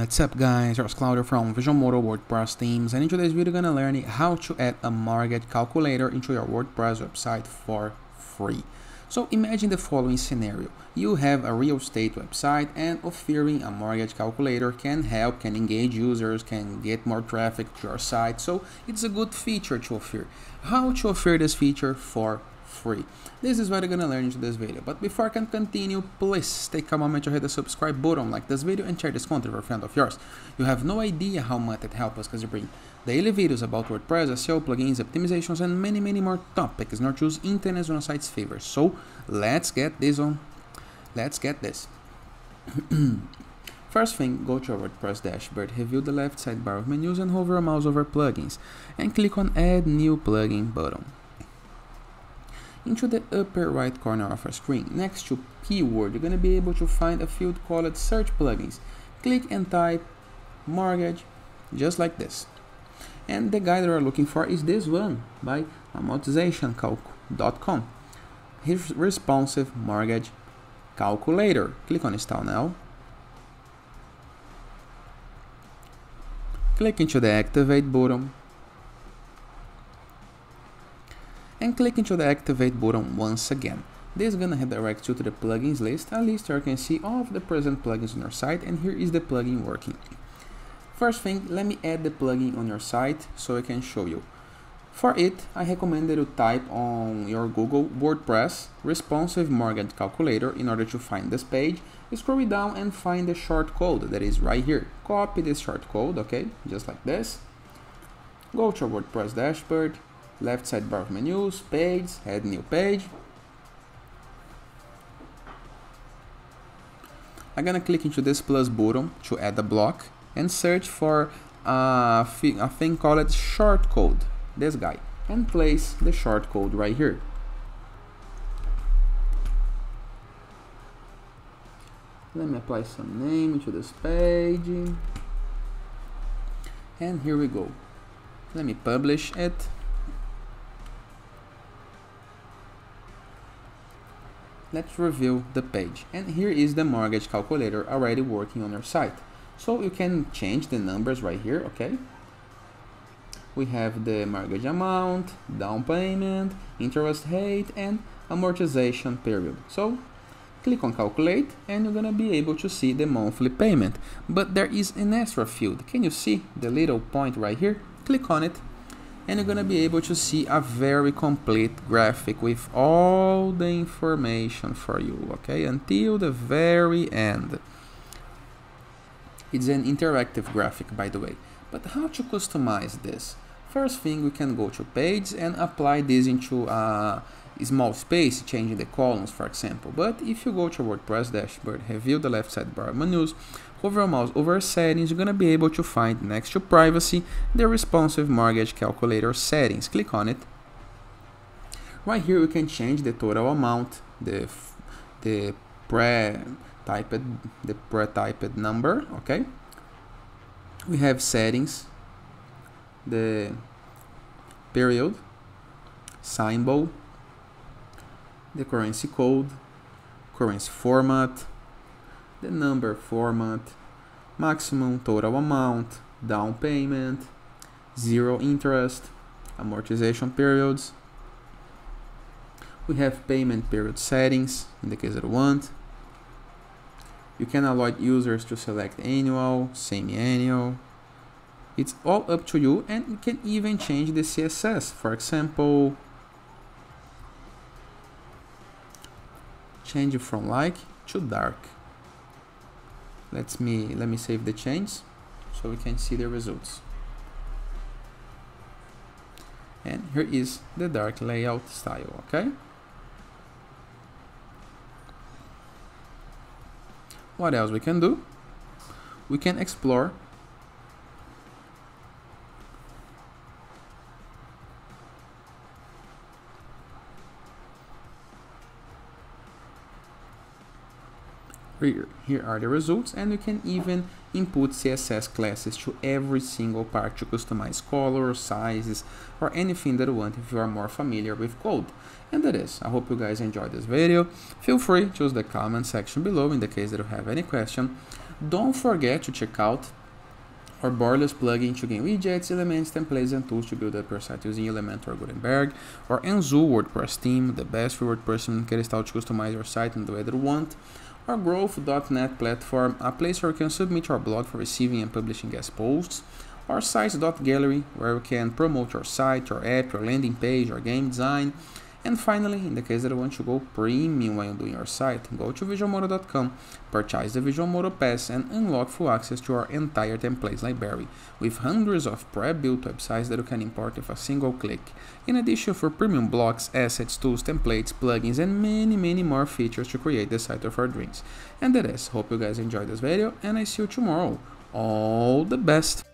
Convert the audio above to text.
What's up guys, it's Claudio from Visual Visualmodo WordPress Themes and in today's video we're gonna learn how to add a mortgage calculator into your WordPress website for free. So imagine the following scenario. You have a real estate website and offering a mortgage calculator can help, can engage users, can get more traffic to your site. So it's a good feature to offer. How to offer this feature for free. This is what you're gonna learn in this video. But before I can continue, please take a moment to hit the subscribe button, like this video, and share this content with a friend of yours. You have no idea how much it helps us because you bring daily videos about WordPress, SEO, plugins, optimizations, and many, many more topics, not just internet on a site's favor. So let's get this on. Let's get this. First thing, go to our WordPress dashboard, review the left sidebar of menus and hover a mouse over plugins and click on add new plugin button into the upper right corner of our screen. Next to keyword, you're going to be able to find a field called search plugins. Click and type mortgage, just like this. And the guide that we're looking for is this one by amortizationcalc.com. His responsive mortgage calculator. Click on install now. Click into the activate button and click into the activate button once again. This is gonna redirect you to the plugins list, a list where you can see all of the present plugins on your site and here is the plugin working. First thing, let me add the plugin on your site so I can show you. For it, I recommend that you type on your Google WordPress responsive mortgage calculator in order to find this page. Scroll it down and find the short code that is right here. Copy this short code, okay, just like this. Go to your WordPress dashboard, left sidebar of menus, page, add new page. I'm gonna click into this plus button to add a block and search for a, a thing called short code, this guy, and place the short code right here. Let me apply some name to this page. And here we go. Let me publish it. Let's review the page. And here is the mortgage calculator already working on your site. So you can change the numbers right here okay? We have the mortgage amount down payment interest rate and amortization period. So click on calculate and you're gonna be able to see the monthly payment. But there is an extra field. Can you see the little point right here? Click on it and you're gonna be able to see a very complete graphic with all the information for you okay? Until the very end. It's an interactive graphic by the way. But how to customize this? First thing we can go to page and apply this into a small space changing the columns for example. But if you go to WordPress dashboard review the left sidebar menus hover a mouse over settings, you're going to be able to find next to privacy the responsive mortgage calculator settings. Click on it. Right here, you can change the total amount, the the pre-typed the pre-typed number. Okay. We have settings, the period, symbol, the currency code, currency format, the number format, maximum total amount, down payment, zero interest, amortization periods. We have payment period settings in the case that you want. You can allow users to select annual, semi-annual. It's all up to you and you can even change the CSS. For example, change from light to dark let me let me save the change so we can see the results. And here is the dark layout style okay? What else we can do? We can explore Here, are the results and you can even input CSS classes to every single part to customize colors, sizes, or anything that you want if you are more familiar with code. And that is, I hope you guys enjoyed this video. Feel free to use the comment section below in the case that you have any question. Don't forget to check out our Borderless plugin to gain widgets, elements, templates, and tools to build up your site using Elementor Gutenberg, or Anzu WordPress theme, the best for WordPress que style to customize your site in the way that you want, our Growth.net platform, a place where you can submit your blog for receiving and publishing guest posts, our Sites.gallery, where you can promote your site, your app, your landing page, your game design, and finally, in the case that you want to go premium while doing your site, go to visualmodo.com, purchase the Visualmodo Pass, and unlock full access to our entire templates library, with hundreds of pre-built websites that you can import with a single click. In addition, for premium blocks, assets, tools, templates, plugins, and many, many more features to create the site of our dreams. And that is, hope you guys enjoyed this video, and I see you tomorrow. All the best!